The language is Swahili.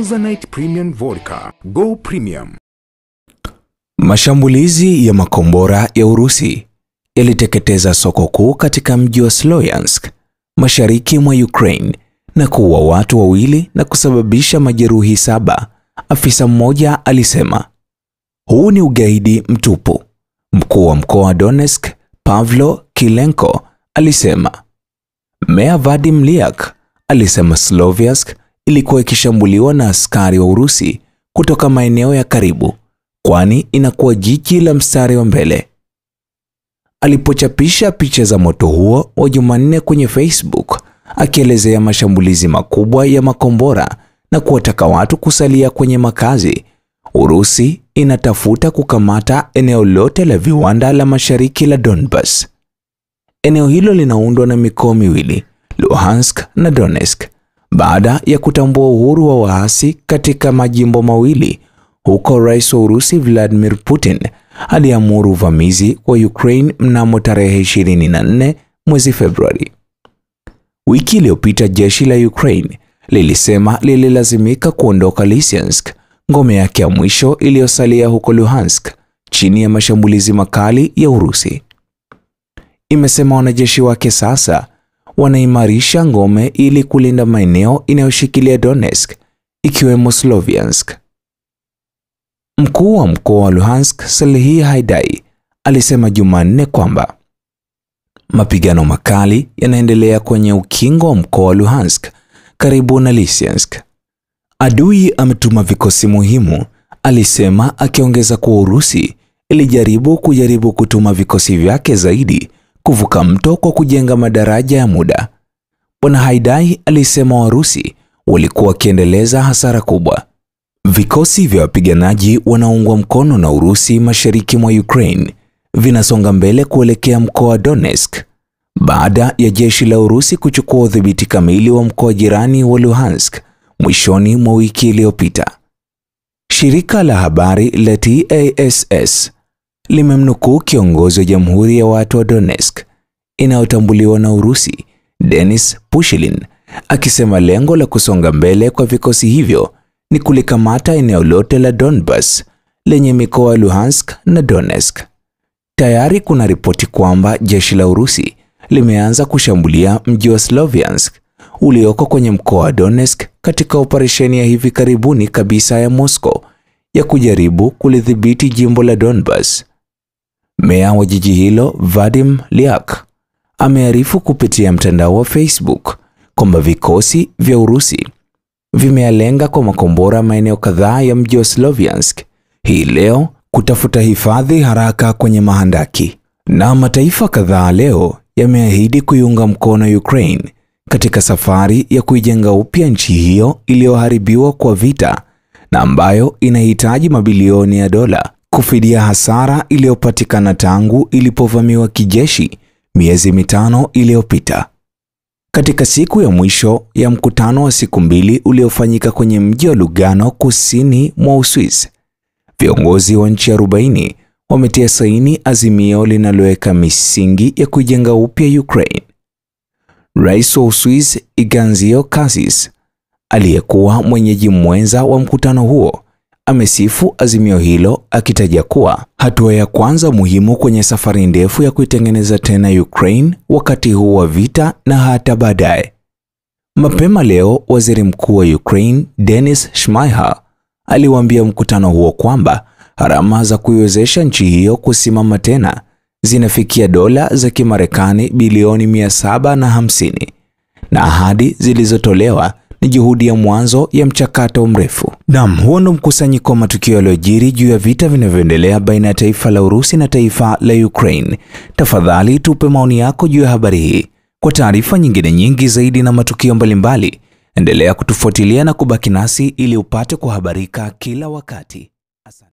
Tanzanite Premium Vodka. Go Premium. Mashambulizi ya makombora ya Urusi yaliteketeza soko kuu katika mji wa Sloyansk mashariki mwa Ukraine na kuua watu wawili na kusababisha majeruhi saba, afisa mmoja alisema. Huu ni ugaidi mtupu. Mkuu wa mkoa wa Donetsk Pavlo Kilenko alisema. Meya Vadim Liak alisema Sloviansk ilikuwa ikishambuliwa na askari wa Urusi kutoka maeneo ya karibu, kwani inakuwa jiji la mstari wa mbele. Alipochapisha picha za moto huo wa Jumanne kwenye Facebook akielezea mashambulizi makubwa ya makombora na kuwataka watu kusalia kwenye makazi, Urusi inatafuta kukamata eneo lote la viwanda la mashariki la Donbas. Eneo hilo linaundwa na mikoa miwili, Luhansk na Donetsk, baada ya kutambua uhuru wa waasi katika majimbo mawili. Huko Rais wa Urusi Vladimir Putin aliamuru uvamizi wa Ukraine mnamo tarehe 24 mwezi Februari. Wiki iliyopita jeshi la Ukraine lilisema lililazimika kuondoka Lysychansk, ngome yake ya mwisho iliyosalia huko Luhansk, chini ya mashambulizi makali ya Urusi. Imesema wanajeshi wake sasa wanaimarisha ngome ili kulinda maeneo inayoshikilia Donetsk ikiwemo Sloviansk. Mkuu wa mkoa wa Luhansk selhi Haidai alisema Jumanne kwamba mapigano makali yanaendelea kwenye ukingo wa mkoa wa Luhansk karibu na Lisiansk. Adui ametuma vikosi muhimu, alisema, akiongeza kuwa Urusi ilijaribu kujaribu kutuma vikosi vyake zaidi kuvuka mto kwa kujenga madaraja ya muda. Bwana Haidai alisema Warusi walikuwa wakiendeleza hasara kubwa. Vikosi vya wapiganaji wanaungwa mkono na Urusi mashariki mwa Ukraine vinasonga mbele kuelekea mkoa wa Donetsk baada ya jeshi la Urusi kuchukua udhibiti kamili wa mkoa jirani wa Luhansk mwishoni mwa wiki iliyopita. Shirika la habari la TASS limemnukuu kiongozi wa Jamhuri ya Watu wa Donetsk inayotambuliwa na Urusi, Denis Pushilin, akisema lengo la kusonga mbele kwa vikosi hivyo ni kulikamata eneo lote la Donbas lenye mikoa Luhansk na Donetsk. Tayari kuna ripoti kwamba jeshi la Urusi limeanza kushambulia mji wa Sloviansk ulioko kwenye mkoa wa Donetsk katika operesheni ya hivi karibuni kabisa ya Moscow ya kujaribu kulidhibiti jimbo la Donbas. Meya wa jiji hilo Vadim Liak amearifu kupitia mtandao wa Facebook kwamba vikosi vya Urusi vimeyalenga kwa makombora maeneo kadhaa ya mji wa Sloviansk hii leo kutafuta hifadhi haraka kwenye mahandaki. Na mataifa kadhaa leo yameahidi kuiunga mkono Ukraine katika safari ya kuijenga upya nchi hiyo iliyoharibiwa kwa vita na ambayo inahitaji mabilioni ya dola kufidia hasara iliyopatikana tangu ilipovamiwa kijeshi miezi mitano iliyopita. Katika siku ya mwisho ya mkutano wa siku mbili uliofanyika kwenye mji wa Lugano kusini mwa Uswisi, viongozi wa nchi 40 wametia saini azimio linaloweka misingi ya kujenga upya Ukraine. Rais wa Uswisi Iganzio Cassis aliyekuwa mwenyeji mwenza wa mkutano huo amesifu azimio hilo akitaja kuwa hatua ya kwanza muhimu kwenye safari ndefu ya kuitengeneza tena Ukraine wakati huu wa vita na hata baadaye. Mapema leo, Waziri Mkuu wa Ukraine Denis Shmyhal aliwaambia mkutano huo kwamba gharama za kuiwezesha nchi hiyo kusimama tena zinafikia dola za Kimarekani bilioni 750 na ahadi zilizotolewa ni juhudi ya mwanzo ya mchakato mrefu. Naam, huo ndo mkusanyiko wa matukio yaliyojiri juu ya vita vinavyoendelea baina ya taifa la Urusi na taifa la Ukraine. Tafadhali tupe maoni yako juu ya habari hii. Kwa taarifa nyingine nyingi zaidi na matukio mbalimbali, endelea kutufuatilia na kubaki nasi ili upate kuhabarika kila wakati.